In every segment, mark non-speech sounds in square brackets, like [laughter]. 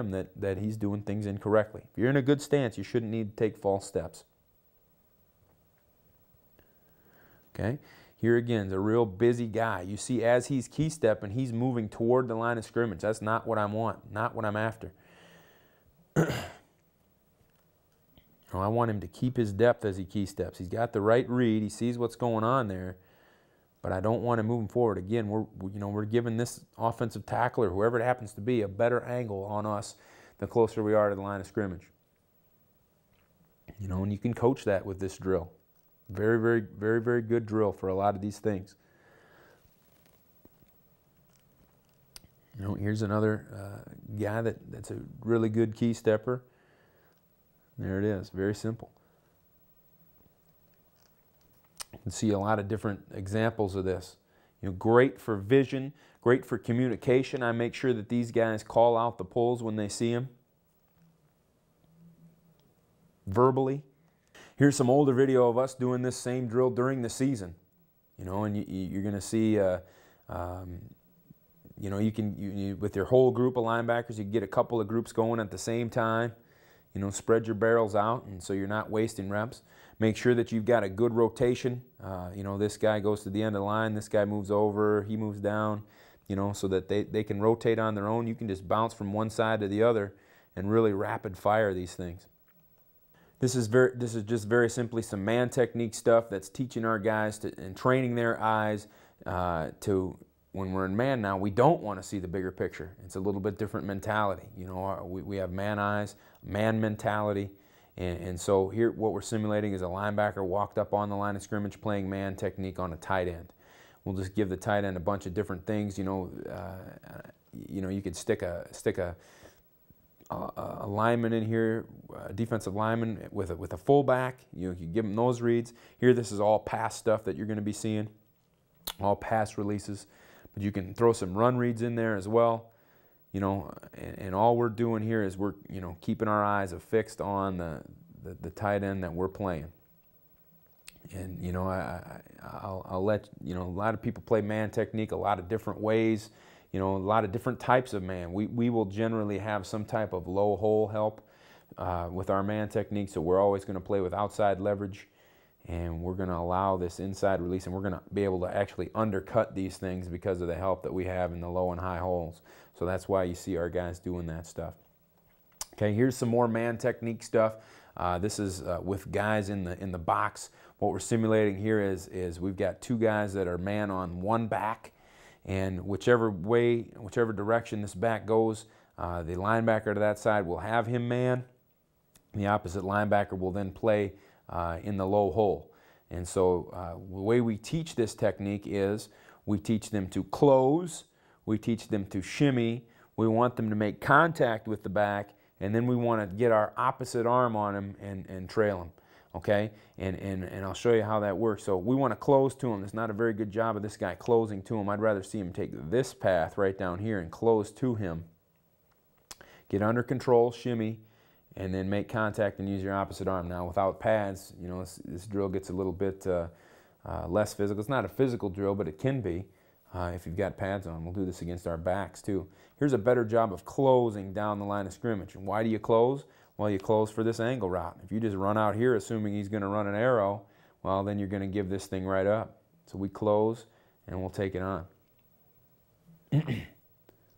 that, that he's doing things incorrectly. If you're in a good stance, you shouldn't need to take false steps. Okay? Here again is a real busy guy. You see, as he's key stepping, he's moving toward the line of scrimmage. That's not what I want, not what I'm after. [clears throat] Oh, I want him to keep his depth as he key steps. He's got the right read. He sees what's going on there, but I don't want to move him forward. Again, we're you know we're giving this offensive tackler, whoever it happens to be, a better angle on us the closer we are to the line of scrimmage. You know, and you can coach that with this drill. Very, very, very, very good drill for a lot of these things. You know, here's another uh, guy that, that's a really good key stepper. There it is, very simple. You can see a lot of different examples of this. You know, great for vision, great for communication. I make sure that these guys call out the pulls when they see them. Verbally. Here's some older video of us doing this same drill during the season. You know, and you, are going to see, uh, um, you know, you can, you, you, with your whole group of linebackers, you get a couple of groups going at the same time. You know, spread your barrels out, and so you're not wasting reps. Make sure that you've got a good rotation. Uh, you know, this guy goes to the end of the line, this guy moves over, he moves down, you know, so that they, they can rotate on their own. You can just bounce from one side to the other and really rapid fire these things. This is, very, this is just very simply some man technique stuff that's teaching our guys to, and training their eyes uh, to when we're in man now, we don't want to see the bigger picture. It's a little bit different mentality. You know, we, we have man eyes, man mentality. And, and, so here, what we're simulating is a linebacker walked up on the line of scrimmage playing man technique on a tight end. We'll just give the tight end a bunch of different things. You know, uh, you know, you could stick a stick a, a, a lineman in here, a defensive lineman with a, with a fullback. You, know, you give them those reads. Here, this is all pass stuff that you're going to be seeing, all pass releases. But you can throw some run reads in there as well. You know, and, and all we're doing here is we're, you know, keeping our eyes affixed on the, the, the tight end that we're playing. And, you know, I, I'll, I'll let, you know, a lot of people play man technique a lot of different ways you know, a lot of different types of man. We, we will generally have some type of low hole help uh, with our man technique, so we're always going to play with outside leverage and we're going to allow this inside release and we're going to be able to actually undercut these things because of the help that we have in the low and high holes. So that's why you see our guys doing that stuff. Okay, here's some more man technique stuff. Uh, this is uh, with guys in the in the box. What we're simulating here is is we've got two guys that are man on one back, and whichever way, whichever direction this back goes, uh, the linebacker to that side will have him man. The opposite linebacker will then play uh, in the low hole. And so uh, the way we teach this technique is we teach them to close, we teach them to shimmy, we want them to make contact with the back, and then we want to get our opposite arm on them and, and trail them. Okay, and, and, and I'll show you how that works. So we want to close to him. It's not a very good job of this guy closing to him. I'd rather see him take this path right down here and close to him. Get under control, shimmy, and then make contact and use your opposite arm. Now, without pads, you know, this, this drill gets a little bit uh, uh, less physical. It's not a physical drill, but it can be uh, if you've got pads on. We'll do this against our backs too. Here's a better job of closing down the line of scrimmage. And why do you close? Well, you close for this angle route. If you just run out here assuming he's going to run an arrow, well, then you're going to give this thing right up. So we close and we'll take it on. [clears throat]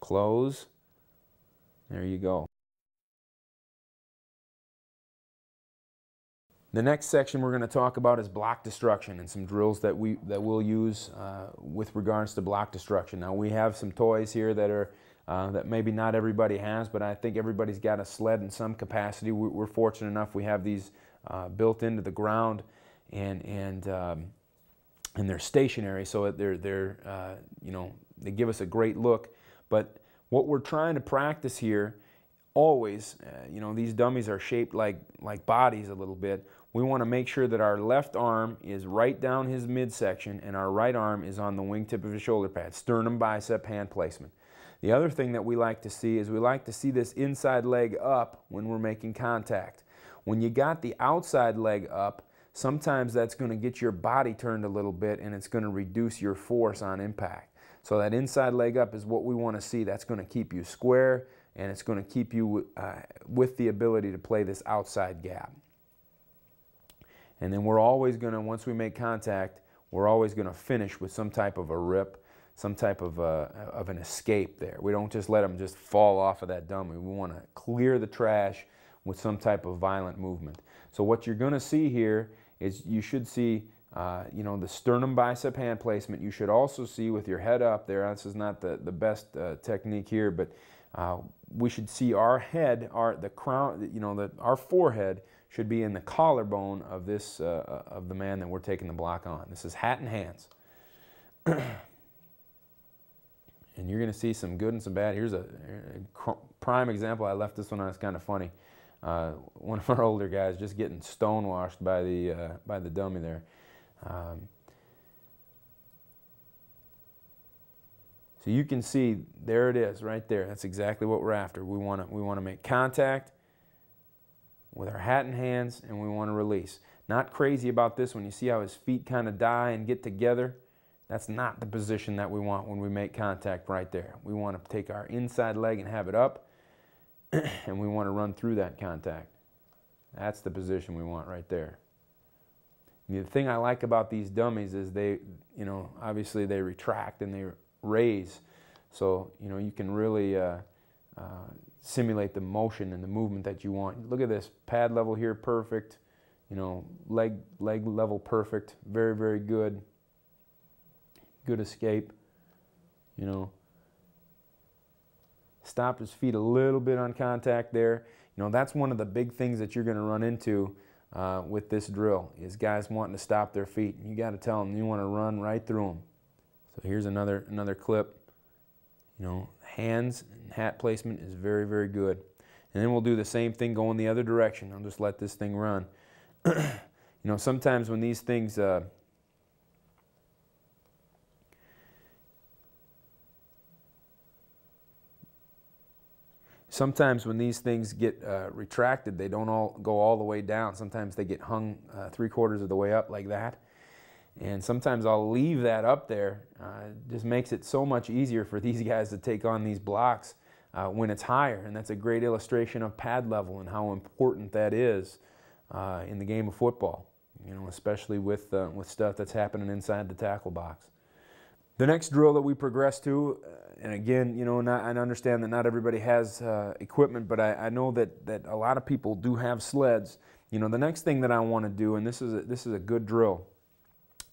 close. There you go. The next section we're going to talk about is block destruction and some drills that, we, that we'll use uh, with regards to block destruction. Now we have some toys here that are uh, that maybe not everybody has, but I think everybody's got a sled in some capacity. We're, fortunate enough we have these uh, built into the ground and, and, um, and they're stationary so they're, they're uh, you know, they give us a great look. But what we're trying to practice here always, uh, you know, these dummies are shaped like, like bodies a little bit we want to make sure that our left arm is right down his midsection and our right arm is on the wingtip of his shoulder pad, sternum bicep hand placement. The other thing that we like to see is we like to see this inside leg up when we're making contact. When you got the outside leg up, sometimes that's going to get your body turned a little bit and it's going to reduce your force on impact. So that inside leg up is what we want to see. That's going to keep you square and it's going to keep you uh, with the ability to play this outside gap. And then we're always going to, once we make contact, we're always going to finish with some type of a rip, some type of, a, of an escape there. We don't just let them just fall off of that dummy. We want to clear the trash with some type of violent movement. So what you're going to see here is you should see uh, you know, the sternum bicep hand placement. You should also see with your head up there. This is not the, the best uh, technique here, but uh, we should see our head, our the crown, you know, the, our forehead should be in the collarbone of this uh, of the man that we're taking the block on. This is hat and hands. [clears throat] and you're going to see some good and some bad. Here's a, a prime example. I left this one on. It's kind of funny. Uh, one of our [laughs] older guys just getting stonewashed by the uh, by the dummy there. Um, so you can see there it is right there. That's exactly what we're after. We want to we want to make contact with our hat in hands and we want to release. Not crazy about this when you see how his feet kind of die and get together. That's not the position that we want when we make contact right there. We want to take our inside leg and have it up [clears throat] and we want to run through that contact. That's the position we want right there. The thing I like about these dummies is they, you know, obviously they retract and they raise. So, you know, you can really uh, uh, simulate the motion and the movement that you want. Look at this pad level here, perfect. You know, leg, leg level perfect. Very, very good. Good escape. You know, stop his feet a little bit on contact there. You know, that's one of the big things that you're going to run into uh, with this drill is guys wanting to stop their feet. You got to tell them you want to run right through them. So here's another another clip. You know, hands and hat placement is very very good. And then we'll do the same thing going the other direction. I'll just let this thing run. [clears throat] you know, sometimes when these things uh, sometimes when these things get uh, retracted, they don't all go all the way down. Sometimes they get hung uh, three quarters of the way up like that. And sometimes I'll leave that up there. Uh, it just makes it so much easier for [laughs] these guys to take on these blocks uh, when it's higher. And that's a great illustration of pad level and how important that is uh, in the game of football. You know, especially with uh, with stuff that's happening inside the tackle box. The next drill that we progress to, uh, and again, you know, not, I understand that not everybody has uh, equipment, but I, I, know that, that a lot of people do have sleds. You know, the next thing that I want to do, and this is a, this is a good drill,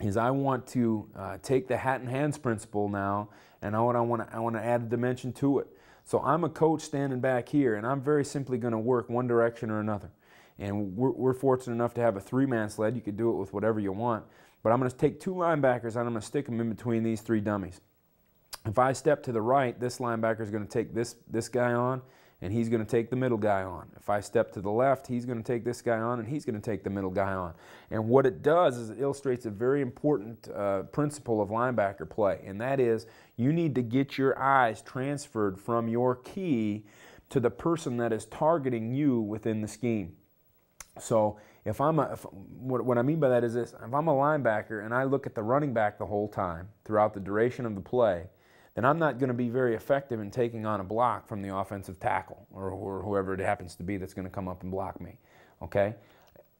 is I want to uh, take the hat and hands principle now, and I want, I want to I want to add a dimension to it. So I'm a coach standing back here, and I'm very simply going to work one direction or another. And we're, we're fortunate enough to have a three-man sled. You could do it with whatever you want. But I'm going to take two linebackers and I'm going to stick them in between these three dummies. If I step to the right, this linebacker is going to take this, this guy on and he's going to take the middle guy on. If I step to the left, he's going to take this guy on and he's going to take the middle guy on. And what it does is it illustrates a very important uh, principle of linebacker play, and that is you need to get your eyes transferred from your key to the person that is targeting you within the scheme. So if I'm a, if, what, what I mean by that is this: if I'm a linebacker and I look at the running back the whole time throughout the duration of the play, then I'm not going to be very effective in taking on a block from the offensive tackle or, or whoever it happens to be that's going to come up and block me. Okay.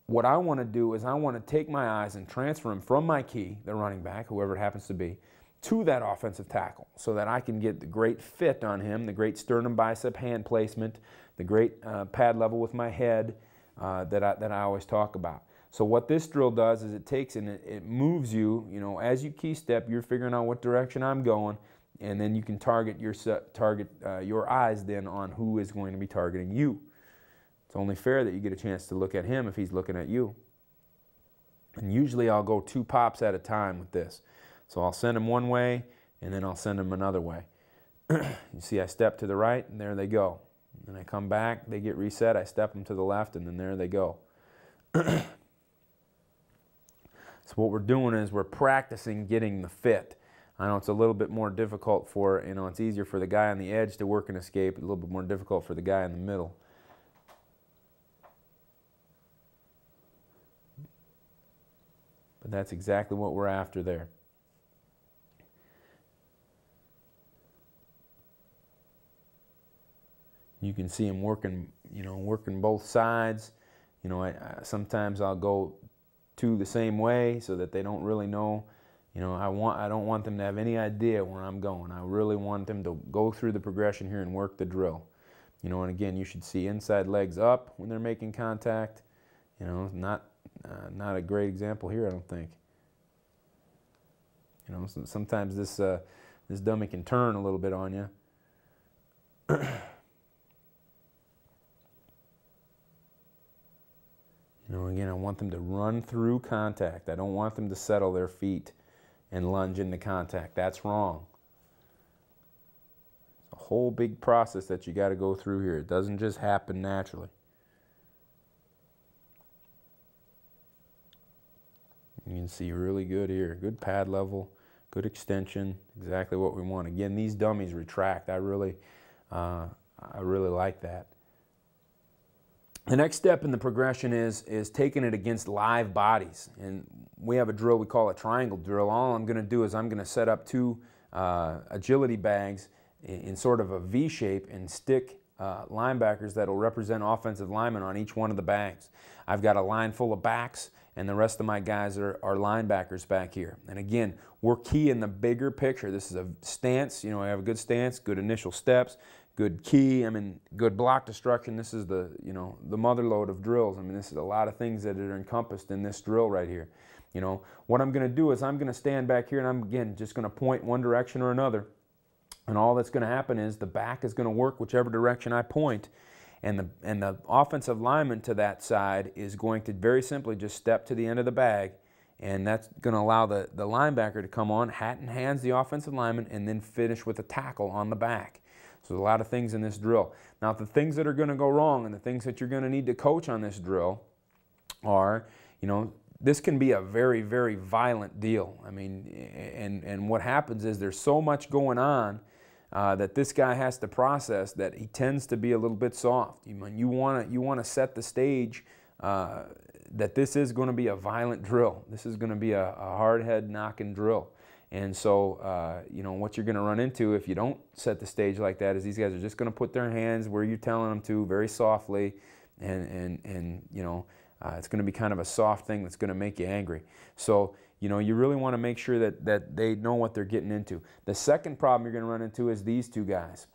What I want to do is I want to take my eyes and transfer them from my key, the running back, whoever it happens to be, to that offensive tackle so that I can get the great fit on him, the great sternum bicep hand placement, the great uh, pad level with my head, uh, that, I, that I always talk about. So what this drill does is it takes and it, it moves you, you know, as you key step, you're figuring out what direction I'm going, and then you can target your target uh, your eyes then on who is going to be targeting you. It's only fair that you get a chance to look at him if he's looking at you. And usually I'll go two pops at a time with this. So I'll send him one way and then I'll send him another way. [clears throat] you see I step to the right and there they go. And I come back, they get reset, I step them to the left, and then there they go. [clears throat] so what we're doing is we're practicing getting the fit. I know it's a little bit more difficult for, you know, it's easier for the guy on the edge to work and escape, a little bit more difficult for the guy in the middle. But that's exactly what we're after there. You can see them working, you know, working both sides. You know, I, I, sometimes I'll go two the same way so that they don't really know. You know, I want I don't want them to have any idea where I'm going. I really want them to go through the progression here and work the drill. You know, and again, you should see inside legs up when they're making contact. You know, not uh, not a great example here, I don't think. You know, sometimes this uh, this dummy can turn a little bit on you. [clears throat] you know, again, I want them to run through contact. I don't want them to settle their feet and lunge into contact. That's wrong. It's a whole big process that you got to go through here. It doesn't just happen naturally. You can see really good here. Good pad level, good extension, exactly what we want. Again, these dummies retract. I really, uh, I really like that. The next step in the progression is, is taking it against live bodies. And we have a drill we call a triangle drill. All I'm going to do is I'm going to set up two uh, agility bags in, in, sort of a V shape and stick uh, linebackers that will represent offensive linemen on each one of the bags. I've got a line full of backs and the rest of my guys are, are linebackers back here. And again, we're key in the bigger picture. This is a stance. You know, I have a good stance, good initial steps, good key. I mean, good block destruction. This is the, you know, the mother lode of drills. I mean, this is a lot of things that are encompassed in this drill right here. You know, what I'm going to do is I'm going to stand back here and I'm, again, just going to point one direction or another. And all that's going to happen is the back is going to work whichever direction I point and the, and the offensive lineman to that side is going to very simply just step to the end of the bag, and that's going to allow the, the linebacker to come on, hat and hands the offensive lineman, and then finish with a tackle on the back. So there's a lot of things in this drill. Now, the things that are going to go wrong and the things that you're going to need to coach on this drill are, you know, this can be a very, very violent deal. I mean, and, and what happens is there's so much going on uh, that this guy has to process that he tends to be a little bit soft. You, you want to you want to set the stage uh, that this is going to be a violent drill. This is going to be a, a hard head knocking drill. And so, uh, you know, what you're going to run into if you don't set the stage like that is these guys are just going to put their hands where you're telling them to very softly, and and and you know, uh, it's going to be kind of a soft thing that's going to make you angry. So you know, you really want to make sure that, that they know what they're getting into. The second problem you're going to run into is these two guys.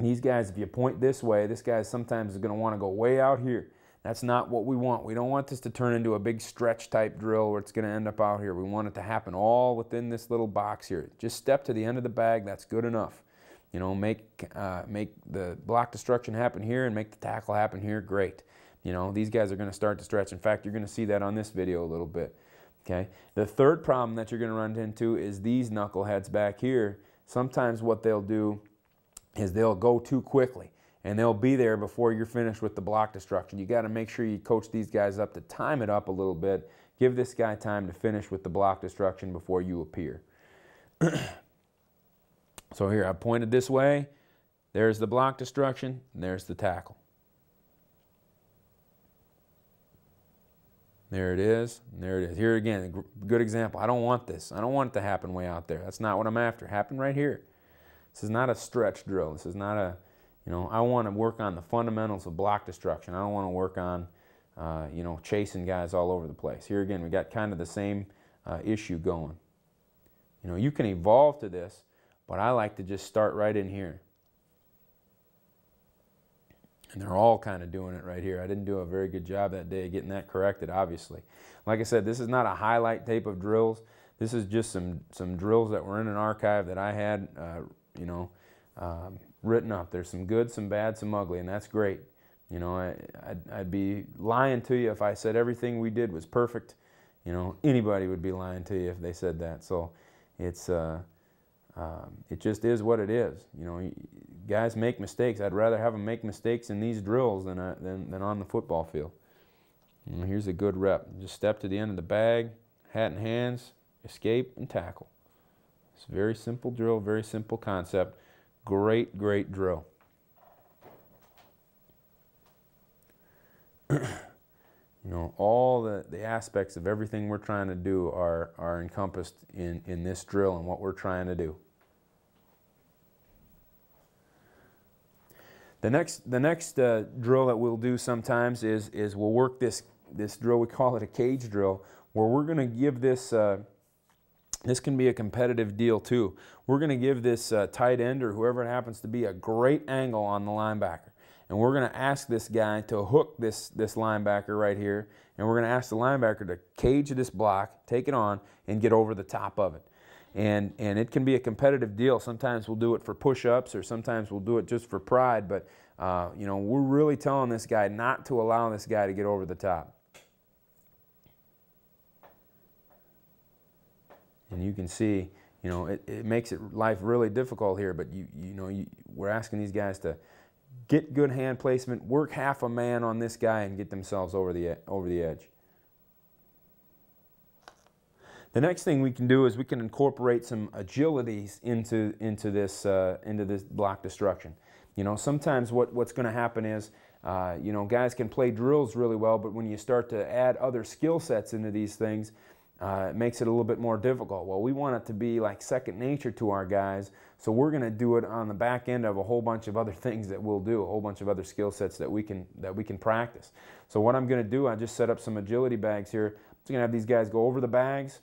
These guys, if you point this way, this guy sometimes is going to want to go way out here. That's not what we want. We don't want this to turn into a big stretch type drill where it's going to end up out here. We want it to happen all within this little box here. Just step to the end of the bag. That's good enough. You know, make, uh, make the block destruction happen here and make the tackle happen here. Great. You know, these guys are going to start to stretch. In fact, you're going to see that on this video a little bit. Okay. The third problem that you're going to run into is these knuckleheads back here. Sometimes what they'll do is they'll go too quickly and they'll be there before you're finished with the block destruction. You got to make sure you coach these guys up to time it up a little bit. Give this guy time to finish with the block destruction before you appear. [clears throat] so here, I pointed this way. There's the block destruction, there's the tackle. There it is. There it is. Here again, good example. I don't want this. I don't want it to happen way out there. That's not what I'm after. Happen right here. This is not a stretch drill. This is not a, you know, I want to work on the fundamentals of block destruction. I don't want to work on, uh, you know, chasing guys all over the place. Here again, we got kind of the same uh, issue going. You know, you can evolve to this, but I like to just start right in here. And they're all kind of doing it right here. I didn't do a very good job that day getting that corrected, obviously. Like I said, this is not a highlight tape of drills. This is just some, some drills that were in an archive that I had, uh, you know, um, written up. There's some good, some bad, some ugly, and that's great. You know, I, I'd, I'd be lying to you if I said everything we did was perfect. You know, anybody would be lying to you if they said that. So it's, uh, um, it just is what it is. You know, guys make mistakes. I'd rather have them make mistakes in these drills than, uh, than, than on the football field. And here's a good rep. Just step to the end of the bag, hat in hands, escape, and tackle. It's a very simple drill, very simple concept. Great, great drill. [clears throat] you know, all the, the aspects of everything we're trying to do are, are encompassed in, in this drill and what we're trying to do. The next, the next uh, drill that we'll do sometimes is, is we'll work this, this drill, we call it a cage drill, where we're going to give this, uh, this can be a competitive deal too. We're going to give this uh, tight end or whoever it happens to be a great angle on the linebacker. And we're going to ask this guy to hook this, this linebacker right here. And we're going to ask the linebacker to cage this block, take it on, and get over the top of it and and it can be a competitive deal. Sometimes we'll do it for push-ups, or sometimes we'll do it just for pride. But uh, you know, we're really telling this guy not to allow this guy to get over the top. And you can see, you know, it, it makes it life really difficult here. But you you know, you, we're asking these guys to get good hand placement, work half a man on this guy, and get themselves over the over the edge. The next thing we can do is we can incorporate some agilities into, into, this, uh, into this block destruction. You know, sometimes what, what's going to happen is, uh, you know, guys can play drills really well, but when you start to add other skill sets into these things, uh, it makes it a little bit more difficult. Well, we want it to be like second nature to our guys, so we're going to do it on the back end of a whole bunch of other things that we'll do, a whole bunch of other skill sets that we can that we can practice. So what I'm going to do, I just set up some agility bags here. I'm just going to have these guys go over the bags,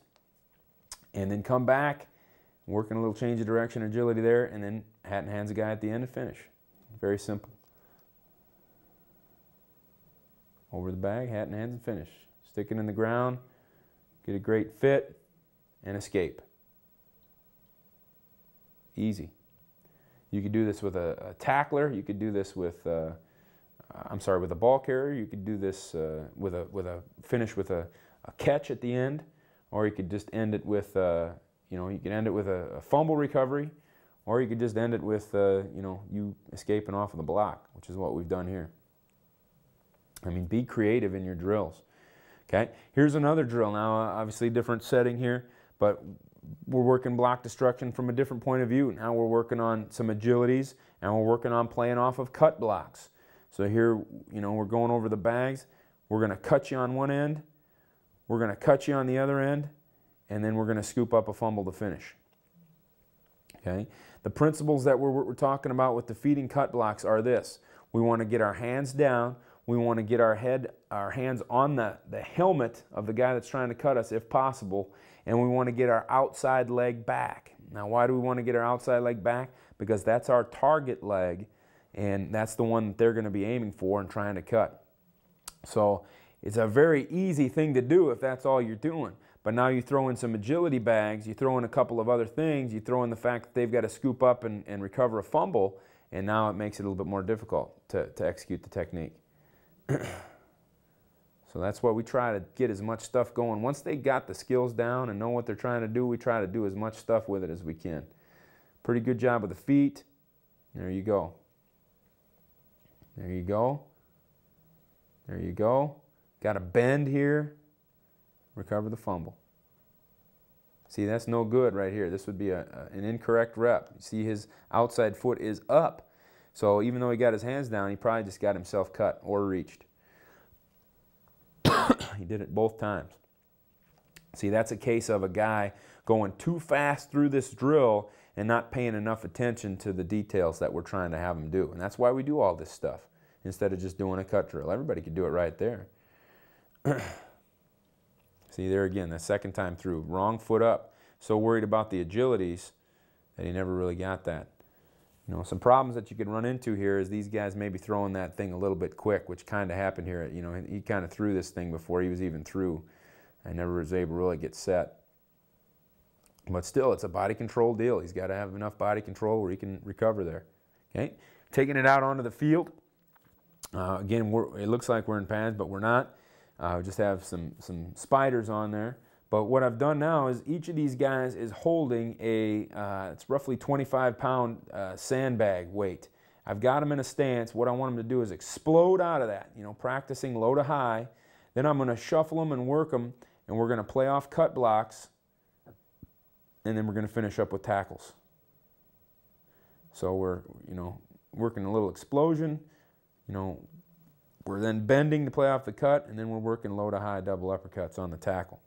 and then come back, working a little change of direction, agility there, and then hat and hands a guy at the end and finish. Very simple. Over the bag, hat and hands and finish. Stick it in the ground, get a great fit, and escape. Easy. You could do this with a, a tackler. You could do this with, uh, I'm sorry, with a ball carrier. You could do this uh, with a with a finish with a, a catch at the end or you could just end it with, uh, you know, you could end it with a, a, fumble recovery, or you could just end it with, uh, you know, you escaping off of the block, which is what we've done here. I mean, be creative in your drills. Okay, here's another drill. Now, uh, obviously, different setting here, but we're working block destruction from a different point of view. Now we're working on some agilities, and we're working on playing off of cut blocks. So here, you know, we're going over the bags. We're going to cut you on one end, we're going to cut you on the other end, and then we're going to scoop up a fumble to finish. Okay? The principles that we're, we're talking about with the feeding cut blocks are this. We want to get our hands down. We want to get our head, our hands on the, the helmet of the guy that's trying to cut us if possible. And we want to get our outside leg back. Now, why do we want to get our outside leg back? Because that's our target leg, and that's the one that they're going to be aiming for and trying to cut. So it's a very easy thing to do if that's all you're doing. But now you throw in some agility bags, you throw in a couple of other things, you throw in the fact that they've got to scoop up and, and recover a fumble, and now it makes it a little bit more difficult to, to execute the technique. [clears throat] so that's why we try to get as much stuff going. Once they got the skills down and know what they're trying to do, we try to do as much stuff with it as we can. Pretty good job with the feet. There you go. There you go. There you go. Got a bend here, recover the fumble. See, that's no good right here. This would be a, a, an incorrect rep. See, his outside foot is up. So even though he got his hands down, he probably just got himself cut or reached. [coughs] he did it both times. See, that's a case of a guy going too fast through this drill and not paying enough attention to the details that we're trying to have him do. And that's why we do all this stuff instead of just doing a cut drill. Everybody could do it right there. [coughs] See there again, the second time through. Wrong foot up. So worried about the agilities that he never really got that. You know, some problems that you could run into here is these guys maybe throwing that thing a little bit quick, which kind of happened here. You know, he kind of threw this thing before he was even through. I never was able to really get set. But still, it's a body control deal. He's got to have enough body control where he can recover there. Okay, taking it out onto the field. Uh, again, it looks like we're in pads, but we're not. Uh, just have some, some spiders on there. But what I've done now is each of these guys is holding a, uh, it's roughly 25 pound uh, sandbag weight. I've got them in a stance. What I want them to do is explode out of that, you know, practicing low to high. Then I'm going to shuffle them and work them, and we're going to play off cut blocks, and then we're going to finish up with tackles. So we're, you know, working a little explosion, you know, we're then bending to play off the cut, and then we're working low to high double uppercuts on the tackle.